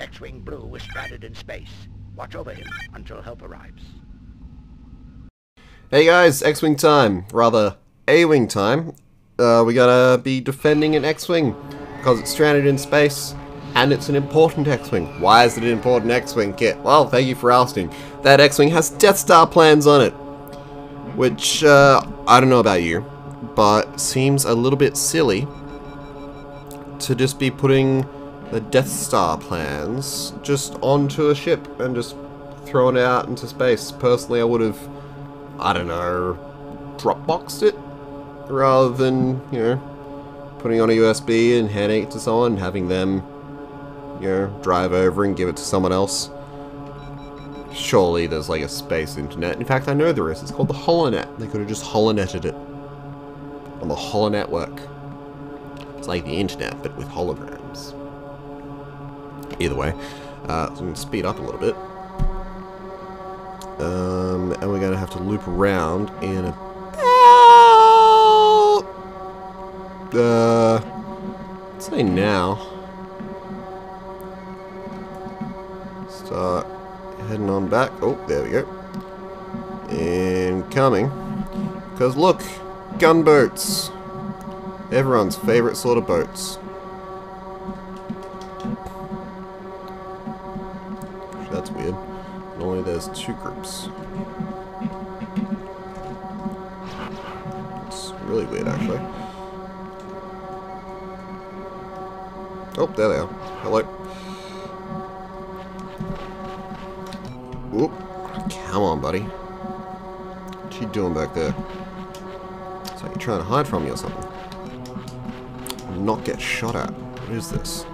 X-Wing Blue is stranded in space. Watch over him until help arrives. Hey guys, X-Wing time. Rather, A-Wing time. Uh, we gotta be defending an X-Wing because it's stranded in space and it's an important X-Wing. Why is it an important X-Wing, Kit? Well, thank you for asking. That X-Wing has Death Star plans on it. Which, uh, I don't know about you, but seems a little bit silly to just be putting the Death Star plans just onto a ship and just thrown out into space. Personally, I would have, I don't know, Dropboxed it rather than, you know, putting on a USB and handing it to someone having them, you know, drive over and give it to someone else. Surely there's like a space internet. In fact, I know there is. It's called the Holonet. They could have just Holonetted it on the Holonetwork. It's like the internet, but with holograms. Either way, uh, so going to speed up a little bit. Um, and we're going to have to loop around in about... Uh, let's say now. Start heading on back. Oh, there we go. And coming. Because look, gunboats. Everyone's favorite sort of boats. That's weird. Only there's two groups. It's really weird, actually. Oh, there they are. Hello. Oop. Come on, buddy. What you doing back there? So you're trying to hide from me or something? Not get shot at. What is this?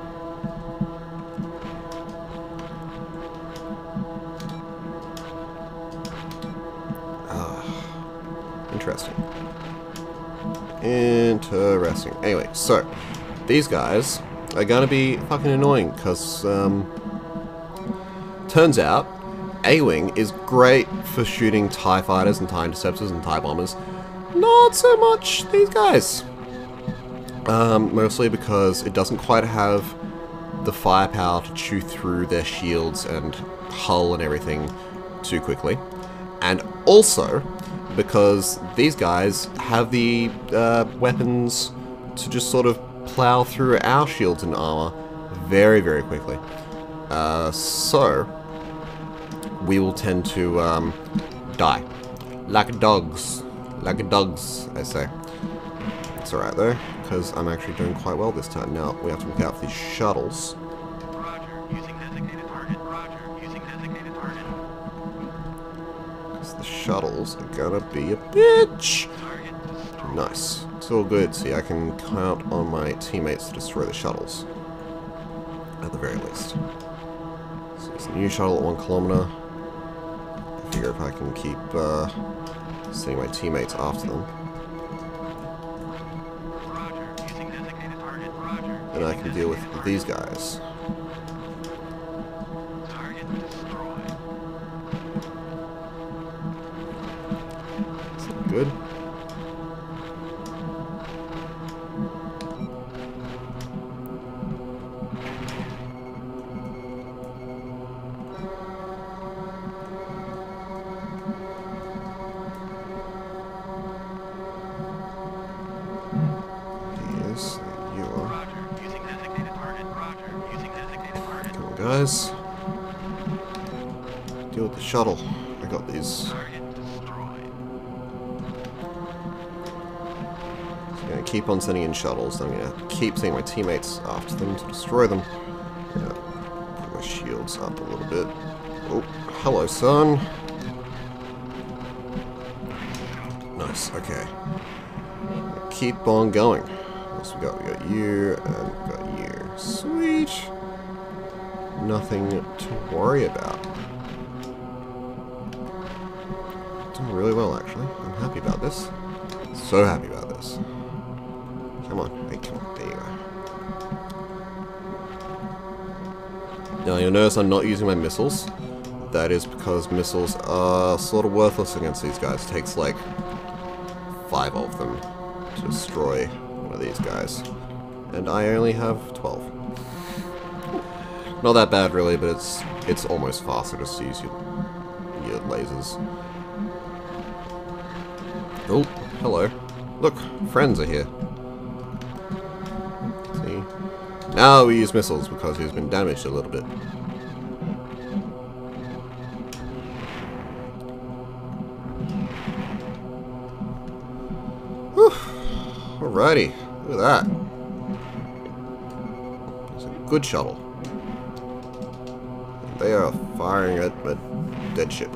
Interesting. Interesting. Anyway, so these guys are gonna be fucking annoying because um, turns out A-Wing is great for shooting TIE fighters and TIE interceptors and TIE bombers. Not so much these guys. Um, mostly because it doesn't quite have the firepower to chew through their shields and hull and everything too quickly. And also because these guys have the uh, weapons to just sort of plow through our shields and armor very, very quickly. Uh, so, we will tend to um, die. Like dogs. Like dogs, I say. It's alright though, because I'm actually doing quite well this time. Now, we have to look out for these shuttles. Because the shuttles are gonna be a bitch! Nice. It's all good. See, I can count on my teammates to destroy the shuttles. At the very least. So it's a new shuttle at one kilometer. I figure if I can keep uh, seeing my teammates after them, Roger. Using designated target. Roger. then I can deal with these guys. On, guys. Deal with the shuttle. I got these. Gonna keep on sending in shuttles. I'm gonna keep sending my teammates after them to destroy them. Yeah, put my shields up a little bit. Oh, hello, son. Nice. Okay. Keep on going. What else we got? We got you and we got you. Sweet. Nothing to worry about. Doing really well, actually. I'm happy about this. So happy about this. Come on. Hey, come on. There you go. Now, you'll notice I'm not using my missiles. That is because missiles are sort of worthless against these guys. It takes, like, five of them to destroy one of these guys. And I only have 12. Not that bad really, but it's it's almost faster to use your, your lasers. Oh, hello. Look, friends are here. Now we use missiles because he's been damaged a little bit. Whew. Alrighty, look at that. It's a good shuttle. They are firing at a dead ship.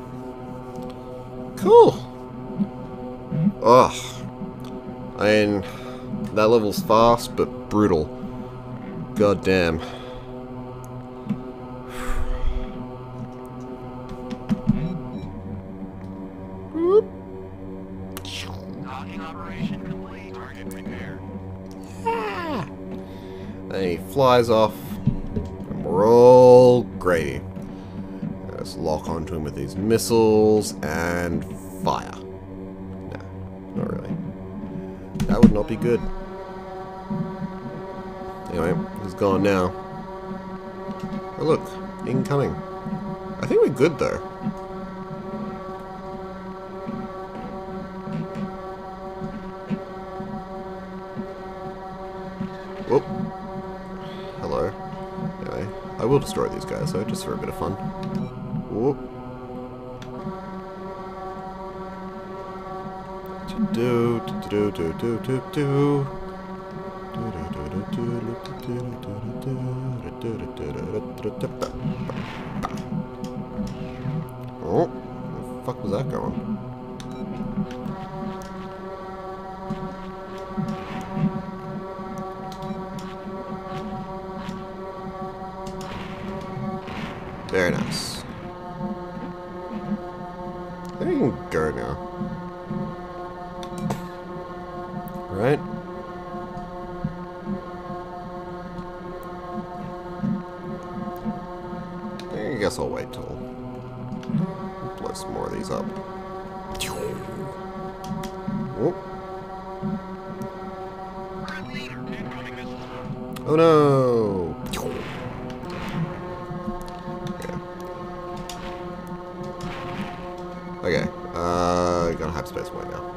Cool. Ugh. I mean, that level's fast, but brutal. God damn. Docking operation complete. Target repair. Then he flies off, and we're all gravy. Let's lock onto him with these missiles and fire. No, not really. That would not be good. Anyway, he's gone now. Oh look, incoming. I think we're good though. Whoop. Hello. Anyway, I will destroy these guys though, just for a bit of fun. Whoop. Do do do do do do do. Oh, where the fuck was that going? Very nice. I you can go now. Right? Guess I'll wait till blow some more of these up. Oh, missiles. oh no! Okay. Uh, got a hyperspace right now.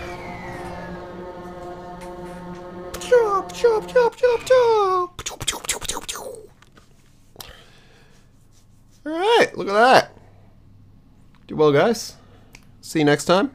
Chop, chop, chop, chop, chop. Alright, look at that. Do well, guys. See you next time.